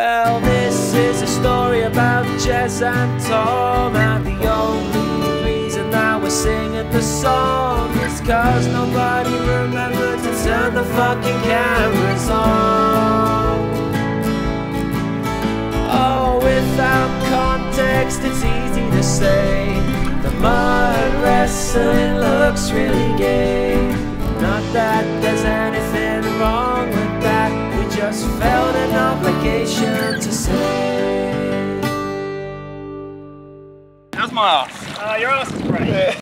Well, this is a story about Jez and Tom And the only reason that we're singing the song Is cause nobody remembered to turn the fucking cameras on. Oh, without context it's easy to say The mud wrestling looks really gay. Not that there's anything wrong with that We just felt ass? Uh, your ass is great.